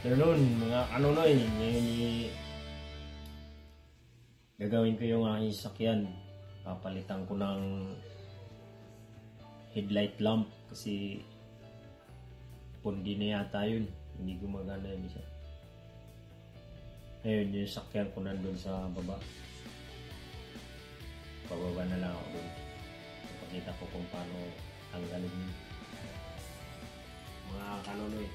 Pero mga ano no eh, eh, gagawin ko yung aking sasakyan. Papalitan ko ng headlight lamp kasi pundi na yata yun. Hindi gumagana yun isa. Ngayon, yung sakyan ko nandun sa baba. Pababa na lang ako dun. Pakita ko kung paano tanggalin yun. Mga kanonoy.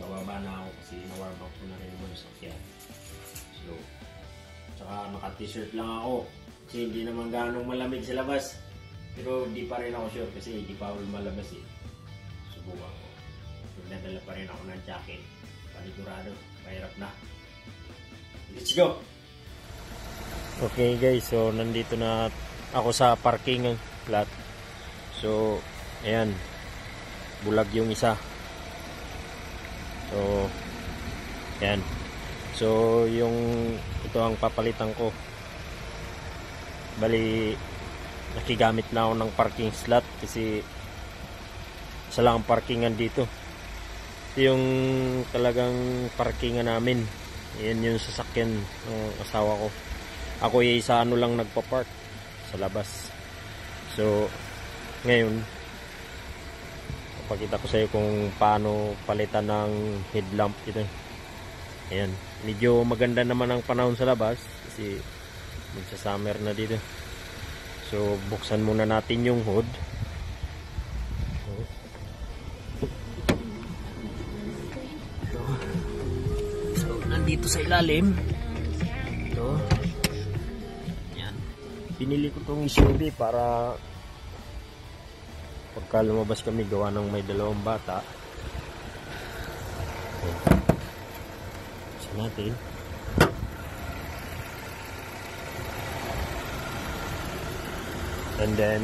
Bababa na ako kasi na-warm up ko na rin yung sakyan. So, tsaka naka-t-shirt lang ako. Kasi hindi naman ganong malamig sa labas. Pero di pa rin ako sure kasi hindi pa ako malabas eh. Subukan ko. Nagdadala pa rin ako ng jacket. Panigurado. Mahirap na. Let's go! Okay guys, so nandito na ako sa parking lot. So, ayan. Bulag yung isa. So, ayan. So, yung ito ang papalitan ko. Bali, nakigamit na ako ng parking slot kasi isa lang ang parkingan dito. Ito yung talagang parkingan namin. Yan yung sasakyan ng asawa ko. Ako ay sa ano lang nagpa-park sa labas. So, ngayon, papakita ko sa iyo kung paano palitan ng headlamp ito. Ayan. Medyo maganda naman ang panahon sa labas kasi magsa-summer na dito. So, buksan muna natin yung hood. So, nandito sa ilalim. Ito. Yan. Pinili ko tong SUV para pagka lumabas kami gawa ng may dalawang bata. Buksan natin. And then,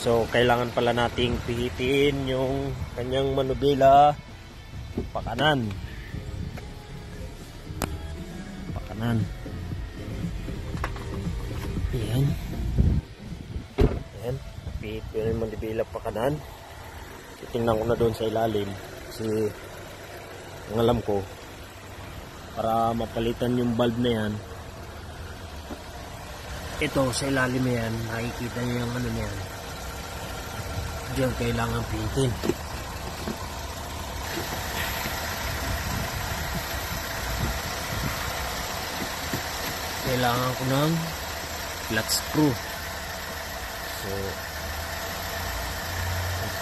so kailangan pala nating pihitin yung kanyang manubila pakanan. Pakanan. Ayan. Pihit ko yung manubila pakanan. Titingnan ko na doon sa ilalim. Kasi ang alam ko para mapalitan yung bulb na yan ito sa ilalim na yan nakikita nyo yung ano na yan diyan kailangan pihitin kailangan ko ng flat screw so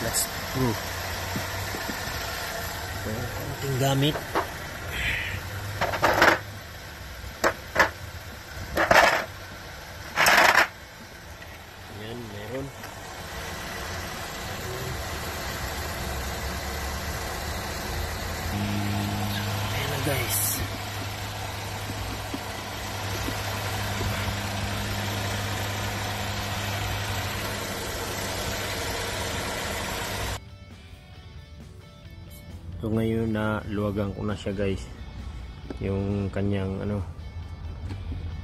flat screw so ating gamit Yan, meron. Ayan na guys. So ngayon na luwagan ko na siya guys. Yung kanyang ano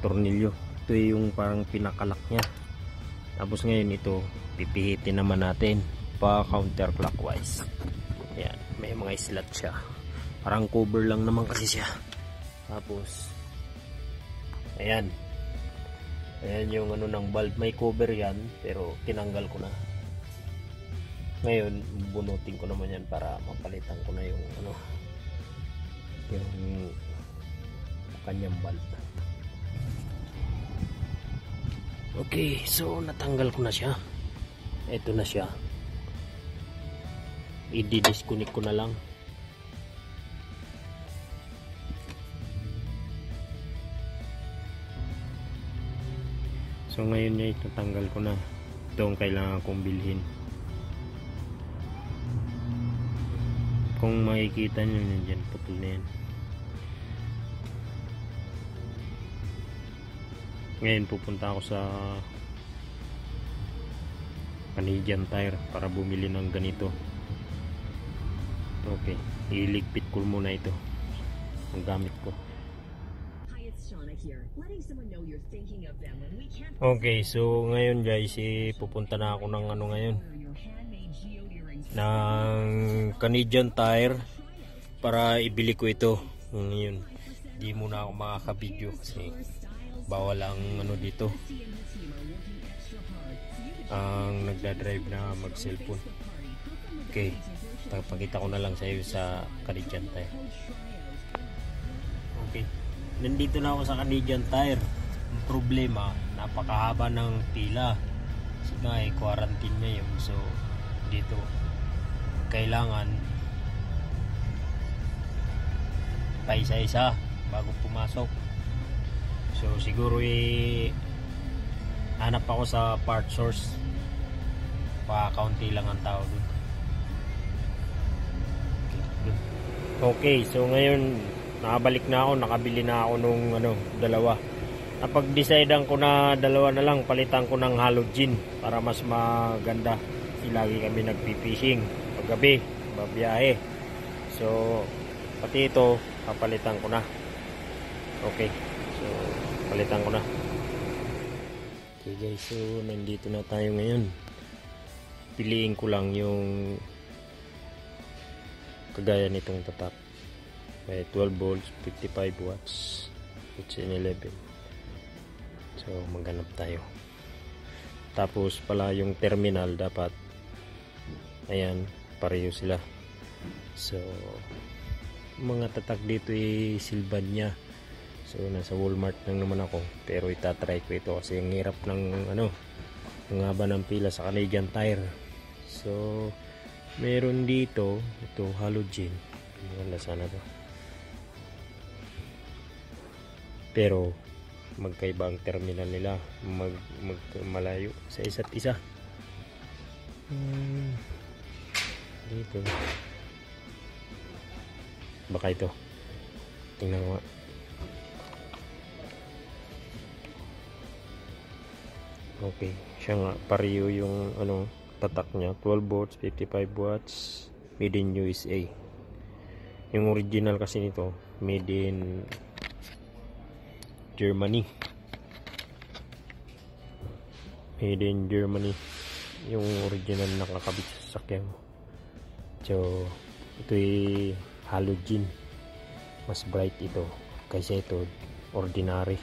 tornilyo. Ito yung parang pinakalak niya. Tapos ngayon ito, pipihitin naman natin pa counterclockwise. Ayan, may mga slot siya. Parang cover lang naman kasi siya. Tapos, ayan. Ayan yung ano ng bulb. May cover yan, pero tinanggal ko na. Ngayon, bunutin ko naman yan para mapalitan ko na yung ano, yung kanyang bulb. Okay, so natanggal ko na siya. Ito na siya. I-disconnect ko na lang. So ngayon na ito tanggal ko na. Ito ang kailangan kong bilhin. Kung makikita nyo yun dyan, putol na yan. Ngayon pupunta ako sa Canadian Tire para bumili ng ganito. Okay, iligpit ko muna ito. Ang gamit ko. Okay, so ngayon guys, eh, pupunta na ako ng ano ngayon, ng Canadian Tire para ibili ko ito. Ngayon, di muna ako makaka-video kasi bawal ang ano dito. Ang nagda-drive na mag-cellphone. Okay, pakita ko na lang sa iyo sa Canadian Tire. Okay, nandito na ako sa Canadian Tire. Ang problema, napakahaba ng pila. Kasi nga eh, quarantine ngayon. So, dito, kailangan pa isa-isa bago pumasok. So, siguro eh, hanap ako sa part source. Pa kaunti lang ang tao dun. Okay, so ngayon nakabalik na ako, nakabili na ako nung ano, dalawa. Napag-decidean ko na dalawa na lang, palitan ko ng halogen para mas maganda. Kasi lagi kami nagpipishing paggabi, babiyahe. So, pati ito, papalitan ko na. Okay, so palitan ko na. Okay guys, so nandito na tayo ngayon. Piliin ko lang yung kagaya nitong tatak may 12 volts 55 watts it's in 11 so maghanap tayo. Tapos pala yung terminal dapat ayan pareho sila. So mga tatak dito ay silban niya. So nasa Walmart lang naman ako pero itatry ko ito kasi ang hirap ng ano ang haba ng pila sa Canadian Tire. So meron dito ito halogen. Wala sana to pero magkaiba ang terminal nila mag, mag malayo sa isa't isa. Hmm, dito. Baka ito. Tingnan ko nga. Okay siya nga pareho yung ano tatak niya. 12 volts 55 watts made in USA yung original kasi nito made in Germany. Made in Germany. Yung original nakakabit sa sasakyan mo. So ito ay halogen. Mas bright ito kasi ito ordinary.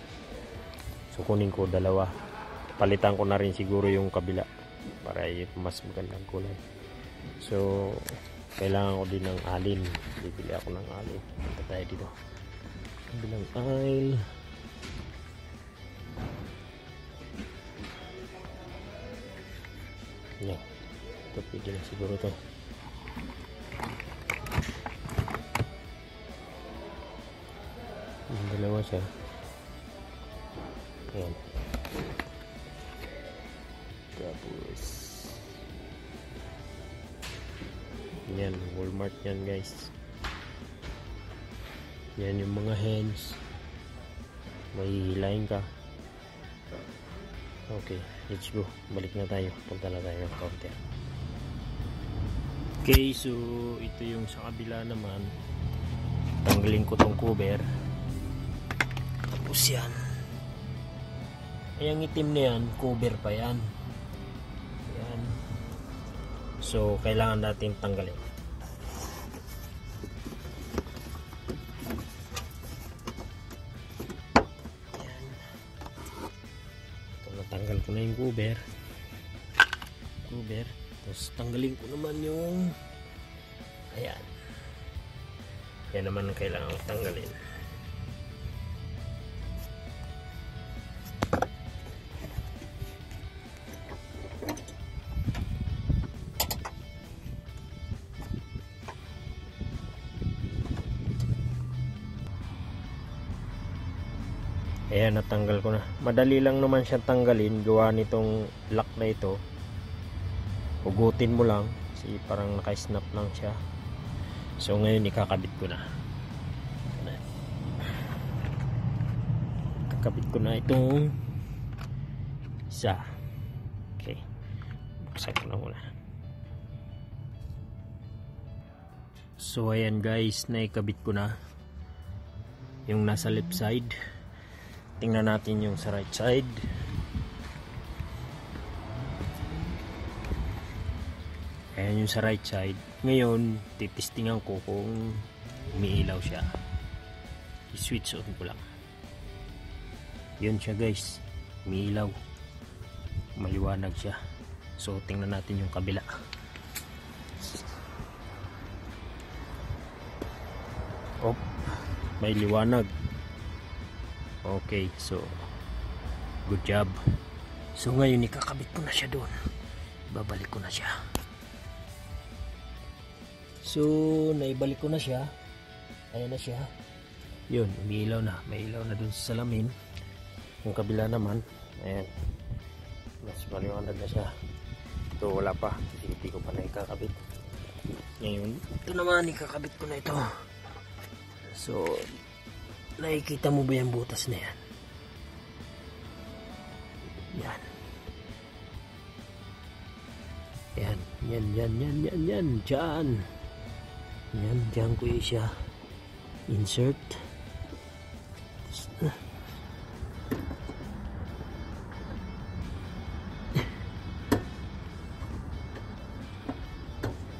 So kunin ko dalawa. Palitan ko na rin siguro yung kabila para mas magandang kulay. So kailangan ko din ng alin. Bibili ako ng alin. Punta tayo dito. Bilang aisle yan ito pwede na siguro to. Yung dalawa siya. Yan tapos. Yan Walmart yan guys. Yan yung mga hens. May hilahin ka okay let's go. Balik na tayo. Punta na tayo ng counter. Okay so ito yung sa kabila naman. Tanggalin ko tong cover. Tapos yan. Ay ang itim na yan cover pa yan. Yan. So kailangan natin tanggalin ko na yung cover cover tapos tanggalin ko naman yung ayan. Yan naman ang kailangan tanggalin Ayan, natanggal ko na. Madali lang naman siya tanggalin. Gawa nitong lock na ito. Hugutin mo lang. Kasi parang naka-snap lang siya. So, ngayon ikakabit ko na. Kakabit ko na itong isa. Okay. Buksan ko na muna. So, ayan guys. Naikabit ko na. Yung nasa left side tingnan natin yung sa right side. Ayan yung sa right side. Ngayon titistingan ko kung umiilaw siya. I-switch on ko lang. Yun siya guys. Umiilaw. Maliwanag siya. So tingnan natin yung kabila. Oh may liwanag okay so good job. So ngayon ikakabit ko na siya doon. Babalik ko na siya. So naibalik ko na siya. Ayan na siya. Yun umiilaw na. May ilaw na doon sa salamin. Yung kabila naman ayan. Mas maliwanag na siya. Ito wala pa. Kasi hindi ko pa na ikakabit. Ngayon ito naman ikakabit ko na ito. So Nakikita mo ba yung butas na yan? Yan. Yan, yan, yan, yan, yan, yan, dyan. Yan, dyan ko siya insert.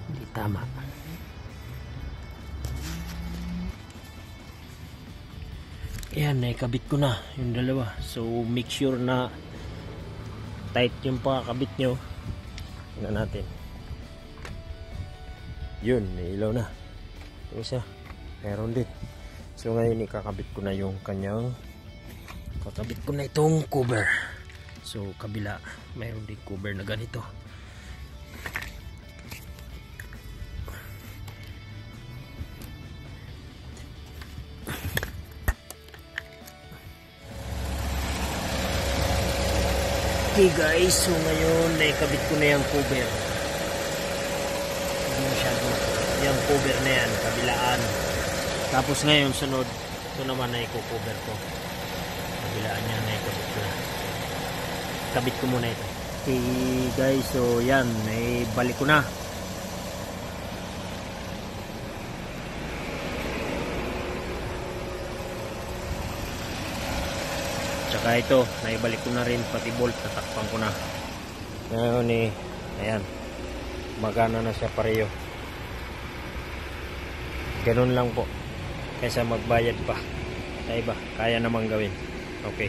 Hindi tama. Hindi tama. Yan naikabit ko na yung dalawa. So make sure na tight yung pakakabit nyo. Tingnan natin. Yun may ilaw na. Yung isa meron din. So ngayon ikakabit ko na yung kanyang kakabit ko na itong cover. So kabila mayroon din cover na ganito Okay guys, so ngayon naikabit ko na yung cover. Hindi masyado. Yung cover na yan, kabilaan. Tapos ngayon sunod, ito naman na i-cover ko. Kabilaan niya na ikabit ko na. Kabit ko muna ito. Okay guys, so yan, naibalik ko na. Tsaka ito, naibalik ko na rin pati bolt, tatakpan ko na. Ngayon eh, ayan, magana na siya pareho. Ganun lang po, kaysa magbayad pa. Sa iba, kaya namang gawin. Okay.